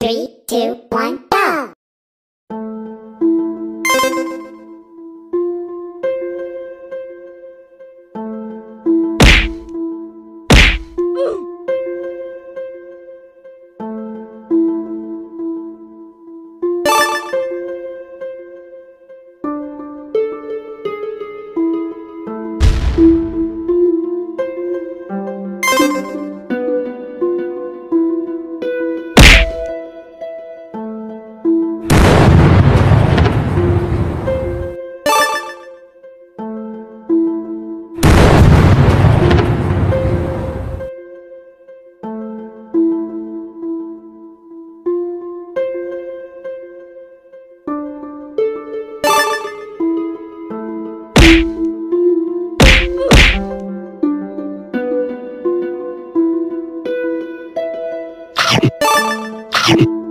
Three, two, one, you